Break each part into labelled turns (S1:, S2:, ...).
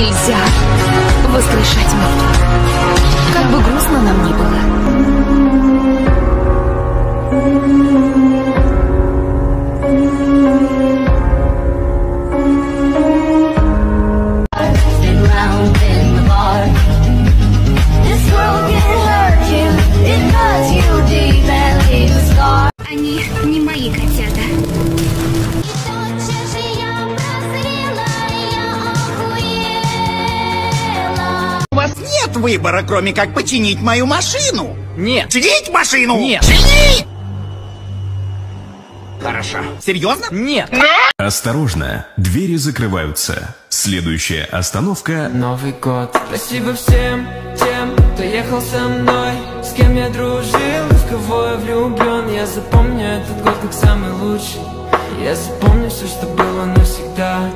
S1: Нельзя воскрешать мертвых. Как бы грустно нам ни было.
S2: Выбора, кроме как починить мою машину.
S3: Нет.
S2: Чинить машину?
S3: Нет.
S2: Чинить! Хорошо. Серьезно?
S3: Нет.
S4: Осторожно, двери закрываются. Следующая остановка
S5: Новый год Спасибо всем тем, кто ехал со мной С кем я дружил, в кого я влюблен Я запомню этот год как самый лучший Я запомню все, что было навсегда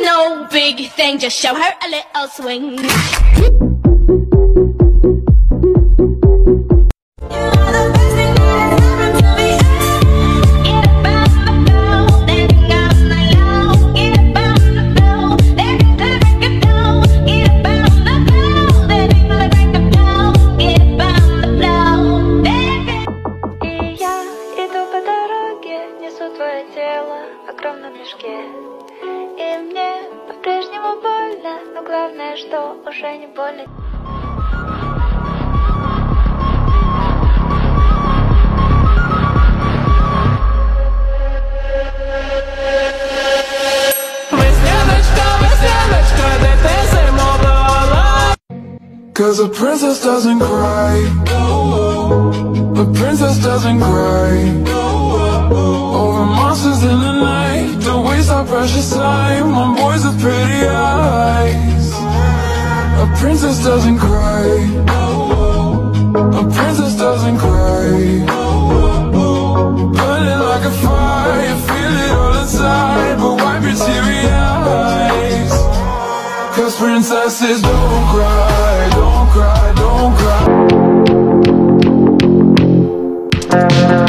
S6: no big thing, just show her a little swing.
S7: Cause a princess doesn't cry. A princess doesn't cry. Over monsters in the night. Don't waste our precious time on boys with pretty eyes. A princess doesn't cry. A princess doesn't cry. Burning like a fire, feel it all inside. But wipe your teary eyes. Cause princesses don't cry, cry, don't cry.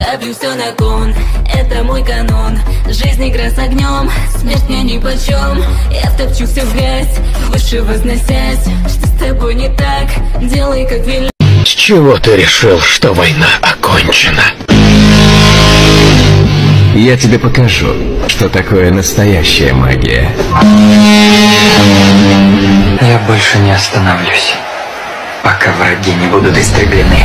S6: Ставлю все на кон, это мой канон Жизнь игра с огнем, смерть мне ни почем Я втопчу все в грязь, выше возносясь Что с тобой не так, делай как велю
S8: С чего ты решил, что война окончена? Я тебе покажу, что такое настоящая магия.
S5: Я больше не остановлюсь Пока враги не будут истреблены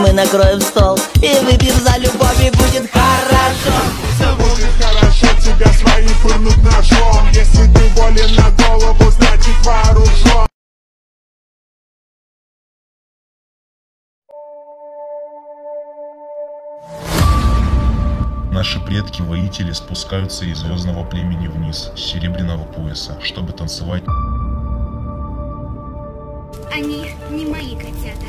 S9: Мы накроем стол и выпьем за любовь, и будет хорошо.
S10: Если ты болен на голову, значит вооружен
S11: Наши предки-воители спускаются из звездного племени вниз, с серебряного пояса, чтобы танцевать.
S12: Они не мои котята.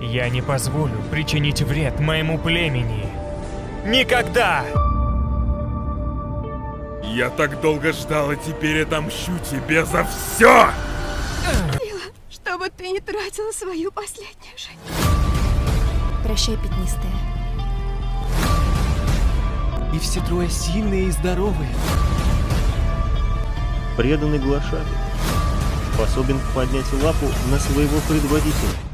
S13: Я не позволю причинить вред моему племени. Никогда!
S14: Я так долго ждал, и теперь отомщу тебе за все!
S15: Мила, чтобы ты не тратила свою последнюю жизнь.
S16: Прощай, пятнистая.
S17: И все трое сильные и здоровые.
S18: Преданный глашатый. Способен поднять лапу на своего предводителя.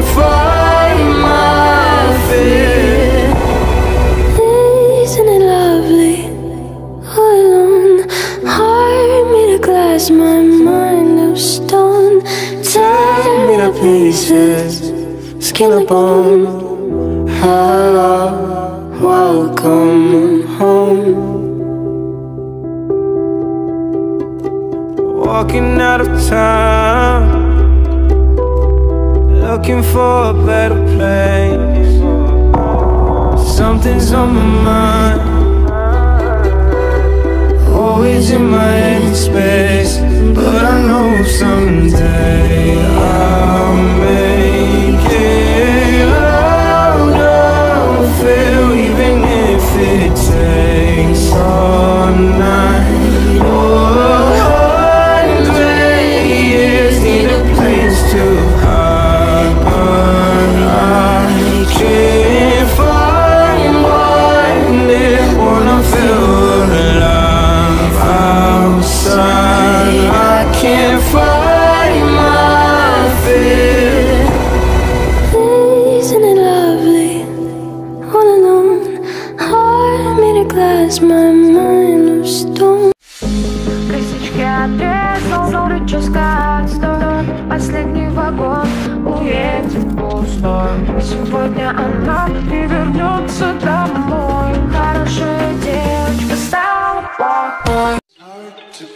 S7: can't find my fear.
S1: Isn't it lovely? All alone, heart made of glass, my mind of stone. Tear me to pieces, skin and bone. Hello, welcome home.
S7: Walking out of town, for a better place. Something's on my mind, always in my head space. But I know someday I'll make it of here, even if it takes all night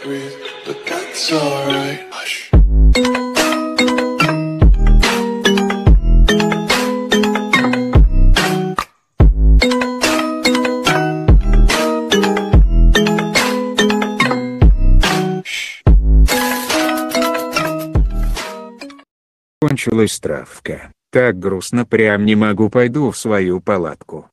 S7: breathe, but that's alright. Hush.
S19: Кончилась травка. Так грустно, прям не могу, пойду в свою палатку.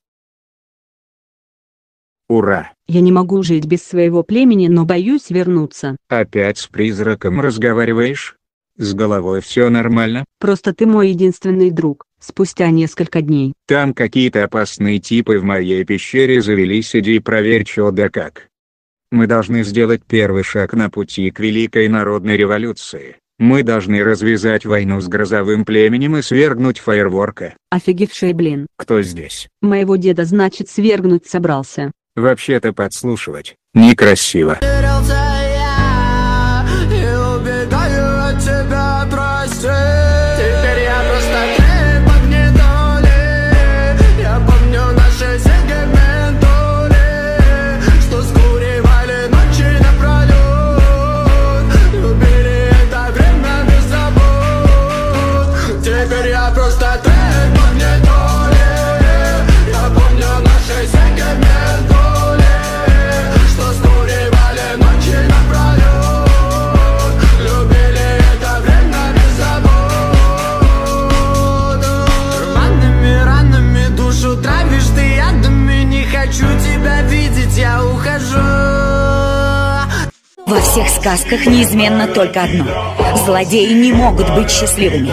S19: Ура!
S20: Я не могу жить без своего племени, но боюсь вернуться.
S19: Опять с призраком разговариваешь? С головой все нормально?
S20: Просто ты мой единственный друг. Спустя несколько дней.
S19: Там какие-то опасные типы в моей пещере завелись, иди проверь чё да как. Мы должны сделать первый шаг на пути к Великой Народной Революции. Мы должны развязать войну с грозовым племенем и свергнуть фаерворка.
S20: Офигевший блин.
S19: Кто здесь?
S20: Моего деда значит свергнуть собрался.
S19: Вообще-то подслушивать. Некрасиво.
S21: Сказках неизменно только одно. Злодеи не могут быть счастливыми.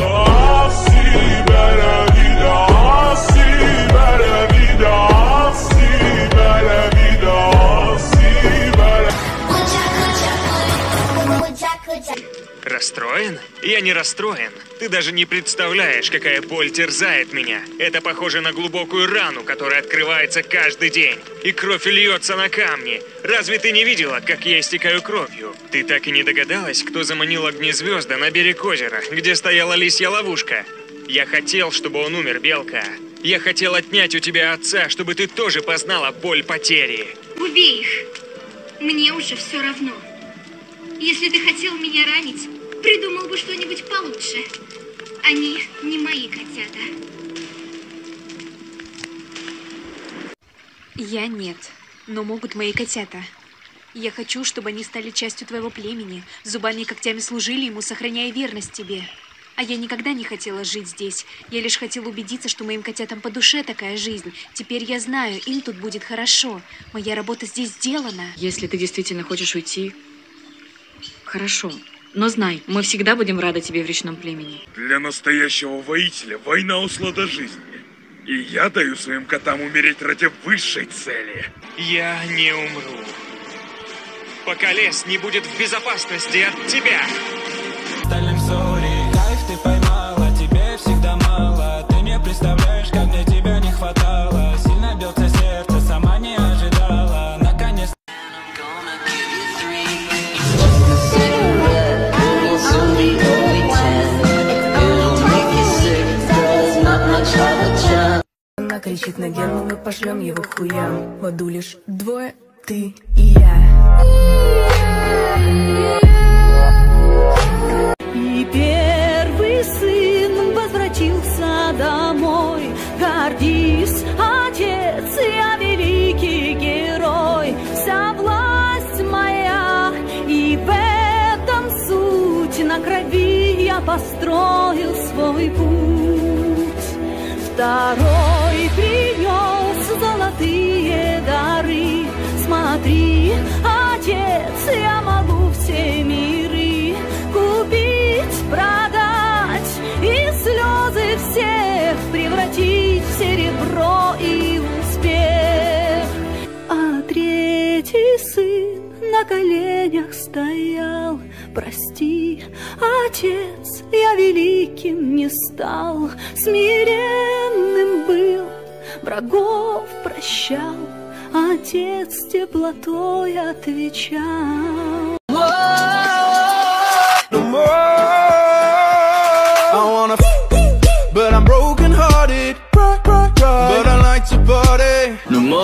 S13: Расстроен? Я не расстроен. Даже не представляешь, какая боль терзает меня. Это похоже на глубокую рану, которая открывается каждый день. И кровь льется на камни. Разве ты не видела, как я истекаю кровью? Ты так и не догадалась, кто заманил огнезвезда на берег озера, где стояла лисья ловушка? Я хотел, чтобы он умер, Белка. Я хотел отнять у тебя отца, чтобы ты тоже познала боль потери.
S12: Убей их. Мне уже все равно. Если ты хотел меня ранить, придумал бы что-нибудь получше. Они не мои котята.
S16: Я нет, но могут мои котята. Я хочу, чтобы они стали частью твоего племени, зубами и когтями служили ему, сохраняя верность тебе. А я никогда не хотела жить здесь. Я лишь хотела убедиться, что моим котятам по душе такая жизнь. Теперь я знаю, им тут будет хорошо. Моя работа здесь сделана.
S22: Если ты действительно хочешь уйти, хорошо. Но знай, мы всегда будем рады тебе в речном племени.
S14: Для настоящего воителя война услада жизни. И я даю своим котам умереть ради высшей цели.
S13: Я не умру. Пока лес не будет в безопасности от тебя.
S5: Стальным сори, кайф ты поймала, тебе всегда мало Ты не представляешь,
S23: кричит на герму, мы пошлем его к хуям В аду лишь двое, ты и я
S24: И первый сын возвратился домой. Гордись, отец, я великий герой. Вся власть моя, и в этом суть. На крови я построил свой путь. Второй и успех. А третий сын на коленях стоял. Прости, отец, я великим не стал, смиренным был, врагов прощал, отец теплотой отвечал.
S7: No more. I wanna, I like to party.
S5: No more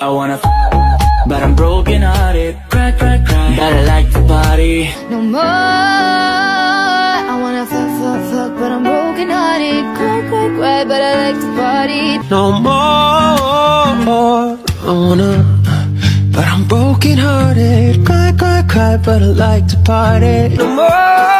S5: I wanna f- But I'm broken hearted Cry, cry, cry But I like to party
S1: No more. I wanna fuck, fuck, fuck, but I'm broken hearted. Cry, cry, cry, but I like to party.
S7: No more. I wanna, but I'm broken hearted. Cry, cry, cry, but I like to party. No more.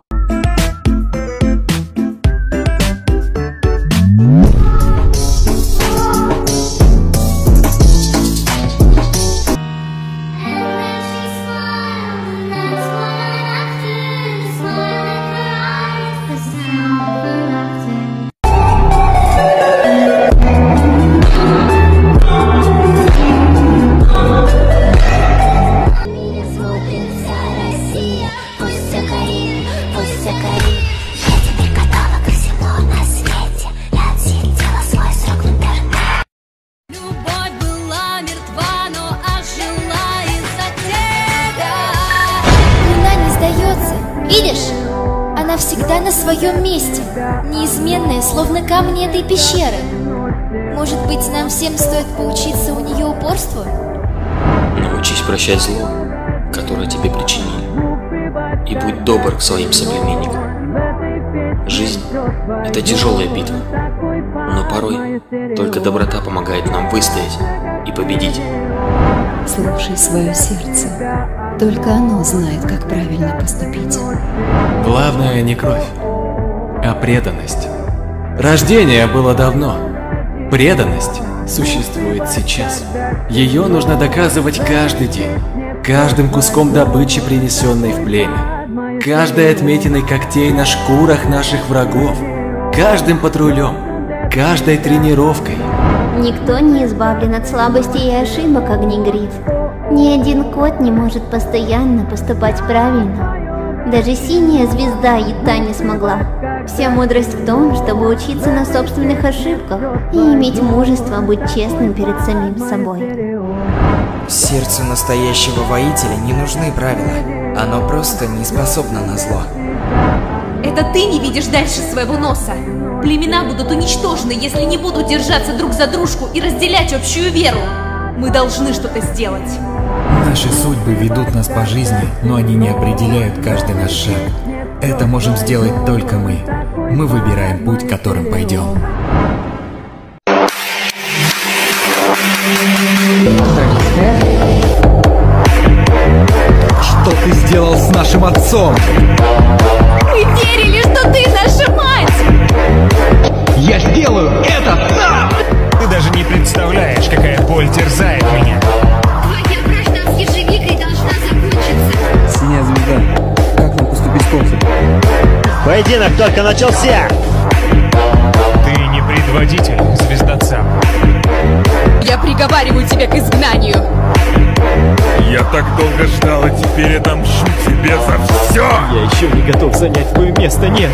S9: Прощать зло, которое тебе причинили, и будь добр к своим соплеменникам. Жизнь – это тяжелая битва, но порой только доброта помогает нам выстоять и победить.
S15: Слушай свое сердце. Только оно знает, как правильно поступить.
S17: Главное не кровь, а преданность. Рождение было давно. Преданность существует сейчас. Ее нужно доказывать каждый день. Каждым куском добычи, принесенной в племя. Каждой отметиной когтей на шкурах наших врагов. Каждым патрулем. Каждой тренировкой.
S25: Никто не избавлен от слабостей и ошибок, Огнегриф. Ни один кот не может постоянно поступать правильно. Даже синяя звезда и та не смогла. Вся мудрость в том, чтобы учиться на собственных ошибках и иметь мужество быть честным перед самим собой.
S26: Сердцу настоящего воителя не нужны правила. Оно просто не способно на зло.
S16: Это ты не видишь дальше своего носа. Племена будут уничтожены, если не будут держаться друг за дружку и разделять общую веру. Мы должны что-то сделать.
S27: Наши судьбы ведут нас по жизни, но они не определяют каждый наш шаг. Это можем сделать только мы. Мы выбираем путь, которым пойдем.
S17: Что ты сделал с нашим отцом?
S16: Мы верили, что ты наша мать!
S17: Я сделаю это сам!
S13: Ты даже не представляешь, какая боль терзает меня.
S18: Звезда. Как нам поступить с Комсом?
S28: Поединок только начался!
S13: Ты не предводитель, звездоцап.
S16: Я приговариваю тебя к изгнанию.
S14: Я так долго ждал, а теперь отомщу тебе за все!
S18: Я еще не готов занять твое место, нет!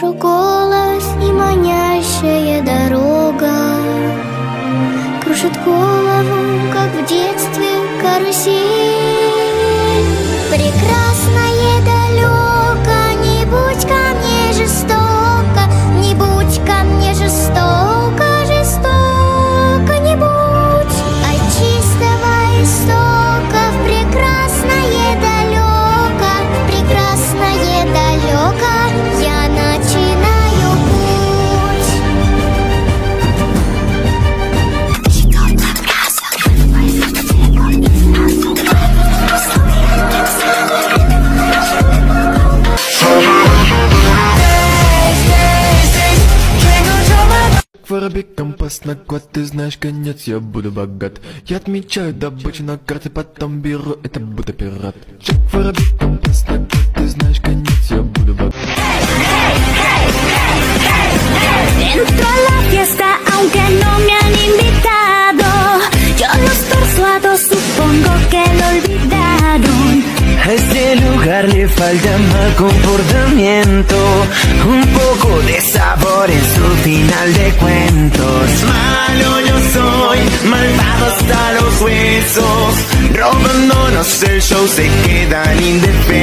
S25: Слышу голос и манящая дорога. Кружит голову, как в детстве карусель
S29: воробей, компас на год Ты знаешь, конец, я буду богат Я отмечаю добычу на карте Потом беру, это будто пират Чек, воробей, компас на год Ты знаешь, конец, я буду богат
S30: Entro a la fiesta
S5: lugar le falta mal comportamiento, un poco de sabor en su final de cuentos. Malo yo soy, malvado hasta los huesos, robándonos el show se quedan indefensos.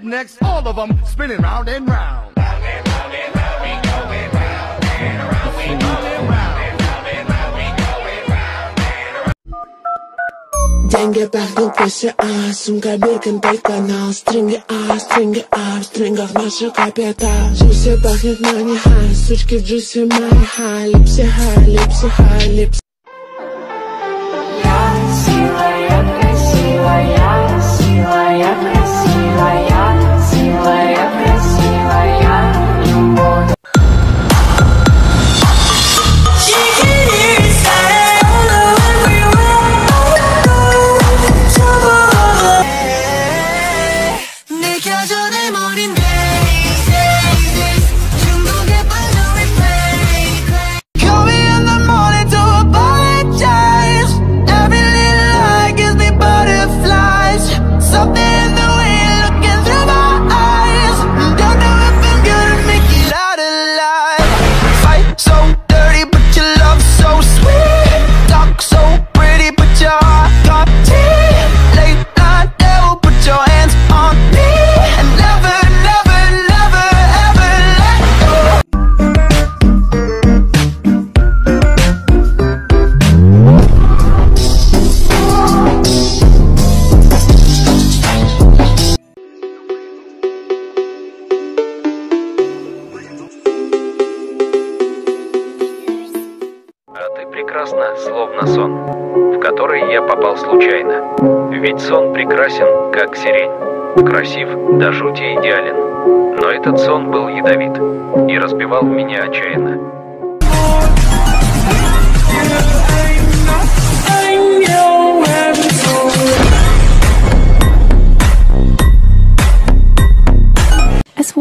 S31: rednecks, all of them spinning round and round.
S32: Деньги пахнут PCA, сумка Биркин, канал Стринги А, стринги А, в стрингах наша капитал Джуси пахнет мани хай, сучки в джуси мани хай Липси хай, липси хай, липси
S5: Силая, красивая, силая, красивая,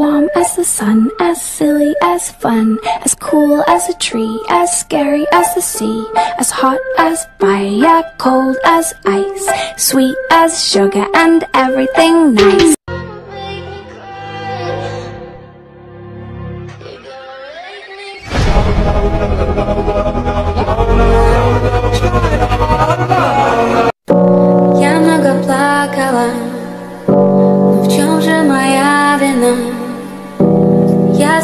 S1: warm as the sun, as silly as fun, as cool as a tree, as scary as the sea, as hot as fire, cold as ice, sweet as sugar, and everything nice.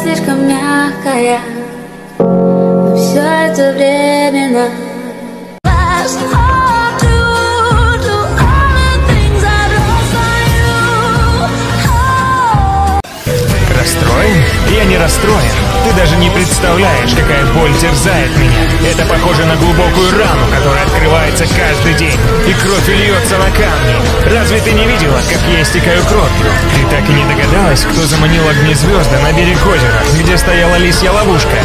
S30: Слишком мягкая, но все это временно.
S33: On you.
S13: Расстроен? Я не расстроен. Даже не представляешь, какая боль терзает меня. Это похоже на глубокую рану, которая открывается каждый день, и кровь льется на камни. Разве ты не видела, как я истекаю кровью? Ты так и не догадалась, кто заманил огнезвезды на берег озера, где стояла лисья ловушка?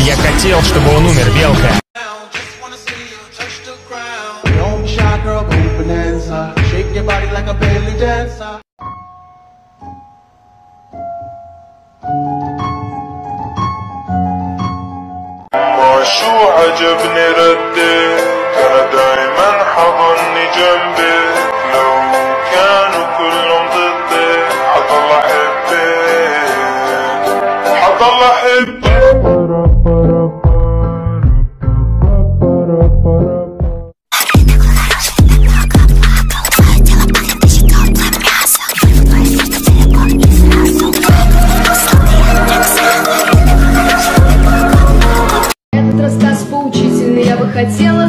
S13: Я хотел, чтобы он умер, Белка.
S10: شو عجبني ردك أنا دايما حضني جنبك لو كانوا كلهم ضدك حضل احبك حضل احبك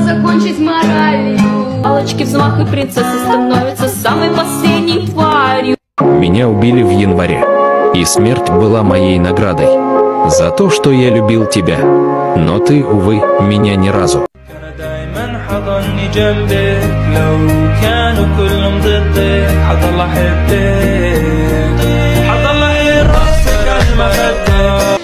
S34: закончить моралью. Палочки взмах и принцесса становится самой последней тварью.
S35: Меня убили в январе, и смерть была моей наградой. За то, что я любил тебя. Но ты, увы, меня ни разу.
S7: دايما حضني جنبك لو كانوا كلهم ضدك حضل احبك حضل احب راسك على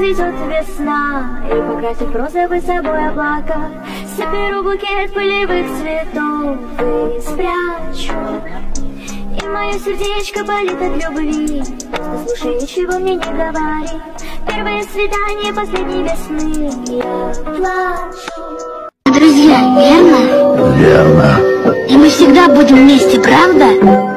S36: зацветет весна И покрасит розовый собой облака. Соберу букет полевых цветов. И спрячу. И мое сердечко болит от любви. Послушай, ничего мне не говори. Первое свидание последней весны. Я плачу.
S1: Друзья, верно?
S36: Верно.
S1: И мы всегда будем вместе, правда?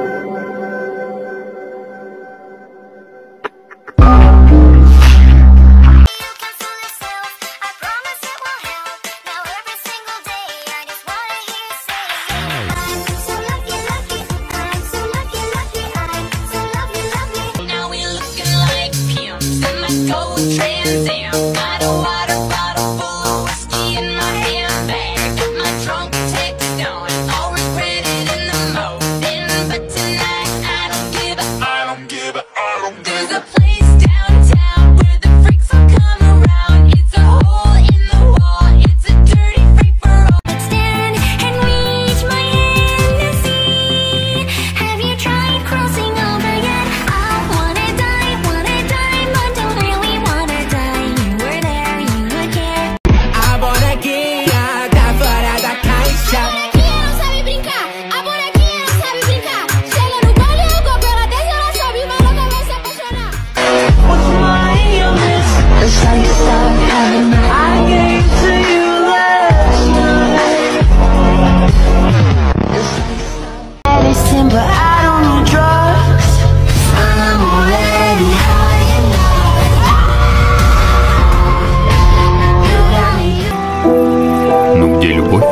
S37: Где любовь,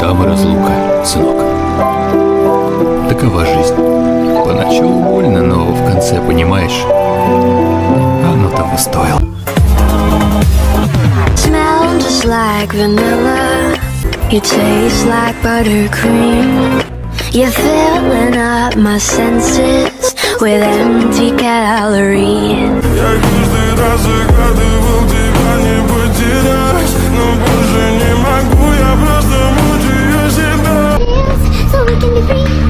S37: там и разлука, сынок. Такова жизнь. Поначалу больно, но в конце понимаешь, оно того стоило.
S1: Smell just like vanilla. You taste like buttercream. You're filling up my senses with empty calories.
S10: Я каждый раз загадывал
S36: We can be free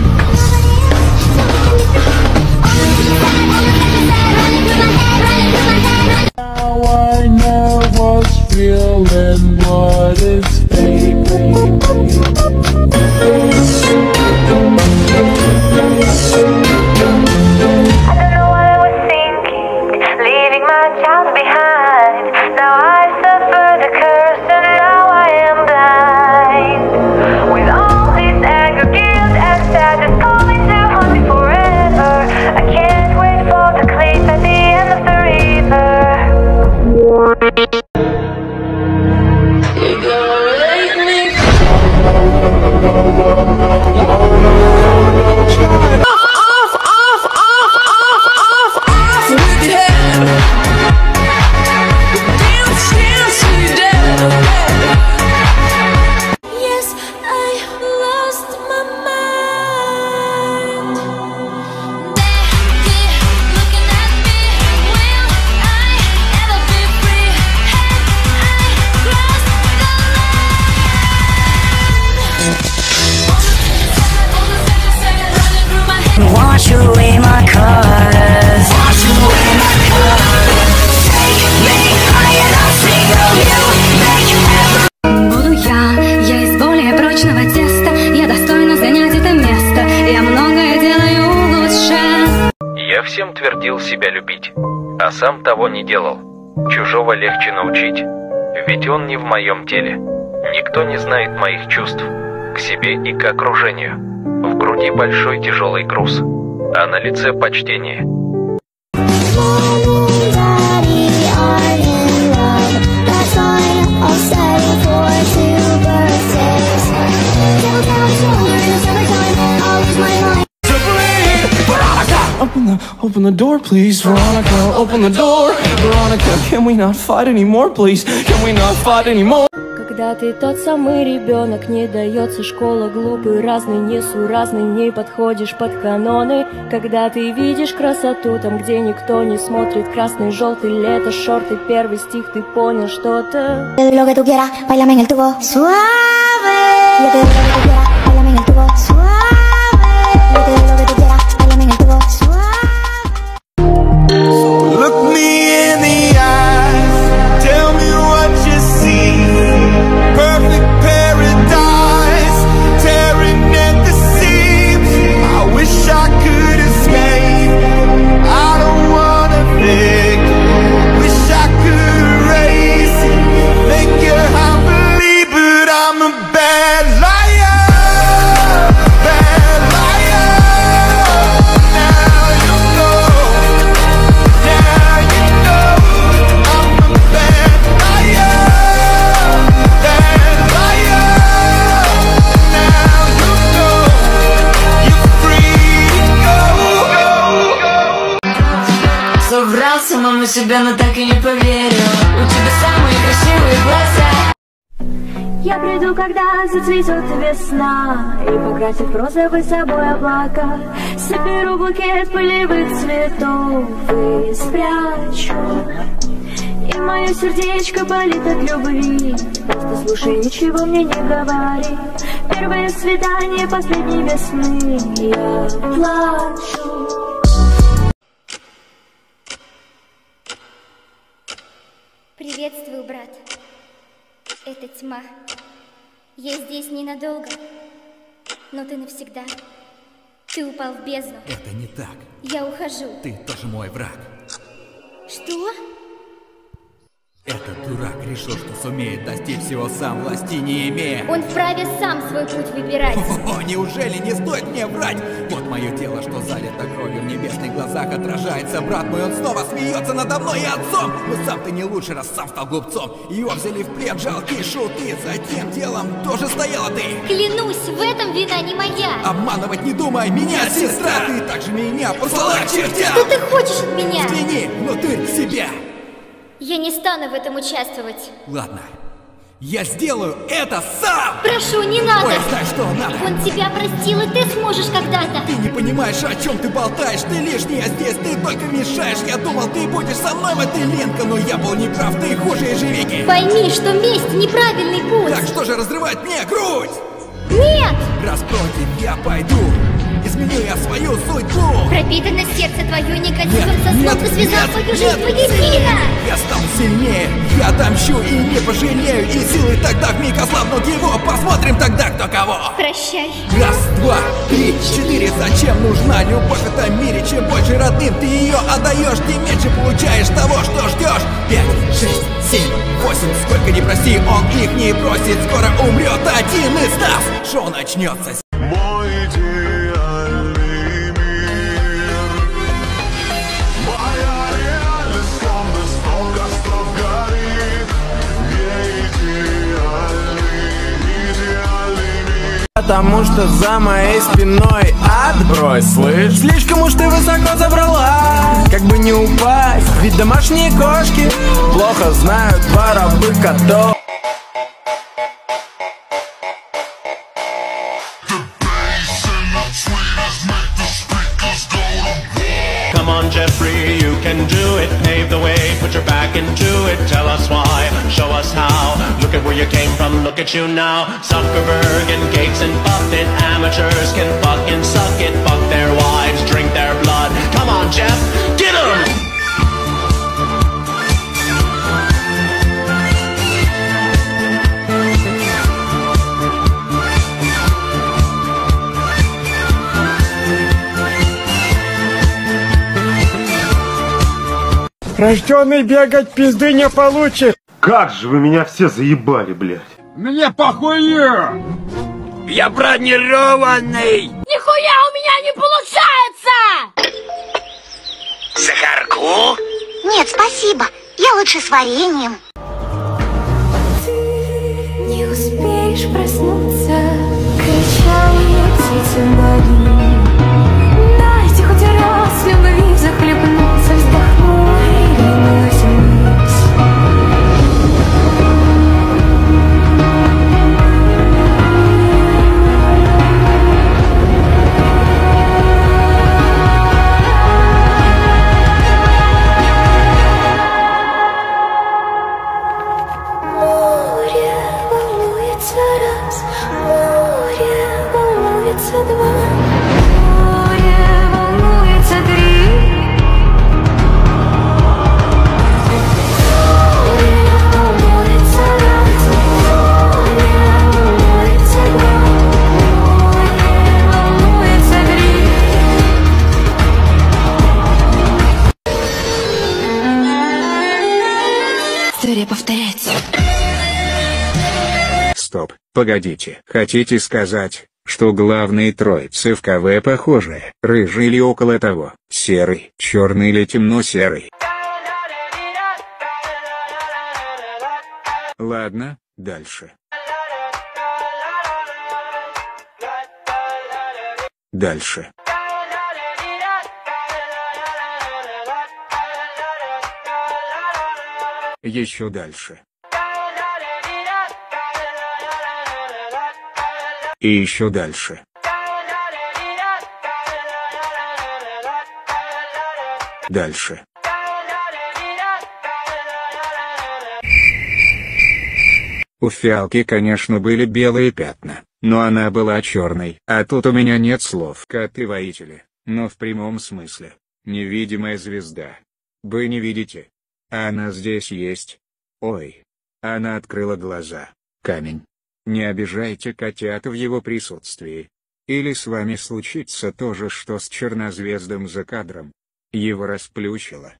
S38: он не в моем теле. Никто не знает моих чувств к себе и к окружению. В груди большой тяжелый груз, а на лице почтение.
S25: Open open the door, please, Veronica. Open the door, Veronica. Can we not fight anymore, please? Can we not fight anymore?
S39: Когда ты тот самый ребенок, не дается школа глупый, разный, несуразный, не подходишь под каноны. Когда ты видишь красоту там, где никто не смотрит, красный, желтый, лето, шорты, первый стих, ты понял что-то.
S40: Lo que tú quieras, bailame en el tubo suave. Yo te doy lo que tú quieras, bailame en el tubo suave.
S39: Приду, когда зацветет весна И покрасит розовый собой облака. Соберу букет полевых цветов И спрячу. И мое сердечко болит от любви. Просто слушай, ничего мне не говори. Первое свидание последней весны Я плачу.
S40: Приветствую, брат. Это тьма. Я здесь ненадолго, но ты навсегда. Ты упал в бездну.
S27: Это не так.
S40: Я ухожу.
S27: Ты тоже мой враг.
S40: Что?
S27: Этот дурак решил, что сумеет достичь всего сам, власти не имея.
S40: Он вправе сам свой путь выбирать.
S27: О, неужели не стоит мне врать? Вот мое тело, что залито кровью в небесных глазах отражается Брат мой, он снова смеется надо мной и отцом. Но сам ты не лучше, раз сам стал глупцом. Его взяли в плен жалкие шуты. За тем делом тоже стояла ты.
S40: Клянусь, в этом вина не моя.
S27: Обманывать не думай, меня, сестра. Ты также меня послала к чертям
S40: Что ты хочешь от меня?
S27: Взгляни внутрь себя.
S40: Я не стану в этом участвовать.
S27: Ладно, я сделаю это сам!
S40: Прошу, не надо!
S27: Ой, знаешь что, надо!
S40: Он тебя простил, и ты сможешь когда-то.
S27: Ты не понимаешь, о чем ты болтаешь, ты лишняя здесь, ты только мешаешь. Я думал, ты будешь со мной в этой ленке, но я был неправ, ты хуже ежевики.
S40: Пойми, что месть неправильный путь.
S27: Так что же разрывать мне грудь?
S40: Нет!
S27: Раз против я пойду, изменю я свою судьбу.
S40: Пропитано сердце твое негативом, со слов ты связал свою жизнь воедино.
S27: Я стал сильнее, я отомщу и не пожалею И силы тогда вмиг ослабнут его Посмотрим тогда, кто кого
S40: Прощай.
S27: Раз, два, три, четыре Зачем нужна любовь в этом мире? Чем больше родным ты ее отдаешь Тем меньше получаешь того, что ждешь Пять, шесть, семь, восемь Сколько не проси, он их не бросит Скоро умрет один из нас Шоу начнется
S25: Потому что за моей спиной отбрось, слышь? Слишком уж ты высоко забрала Как бы не упасть, ведь домашние кошки Плохо знают воробых котов.
S41: Come on, Jeffrey, you can do it. Pave the way, your back into it. Tell us why, show us how. Look at where you came from, look at you now. Zuckerberg and Gates and Buffett, amateurs can fucking suck it. Fuck their wives, drink their blood. Come on, Jeff,
S42: Рожденный бегать пизды не получит.
S43: Как же вы меня все заебали, блядь.
S42: Мне похую!
S44: Я бронированный!
S45: Нихуя у меня не получается!
S44: Сахарку?
S25: Нет, спасибо. Я лучше с вареньем.
S39: Не успеешь проснуться,
S46: История повторяется.
S47: Стоп, погодите. Хотите сказать, что главные троицы в КВ похожи? Рыжий или около того? Серый, черный или темно-серый? Ладно, дальше. Дальше. Еще дальше. И еще дальше. Дальше. У фиалки, конечно, были белые пятна, но она была черной. А тут у меня нет слов. Коты-воители, но в прямом смысле. Невидимая звезда. Вы не видите? Она здесь есть. Ой. Она открыла глаза. Камень. Не обижайте котят в его присутствии. Или с вами случится то же, что с чернозвездом за кадром. Его расплющило.